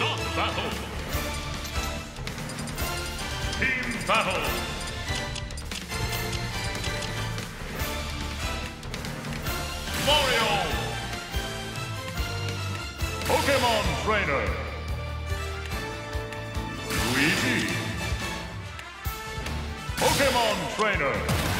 battle. Team battle. Mario. Pokemon Trainer. Luigi. Pokemon Trainer.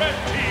Red team